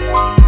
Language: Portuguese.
with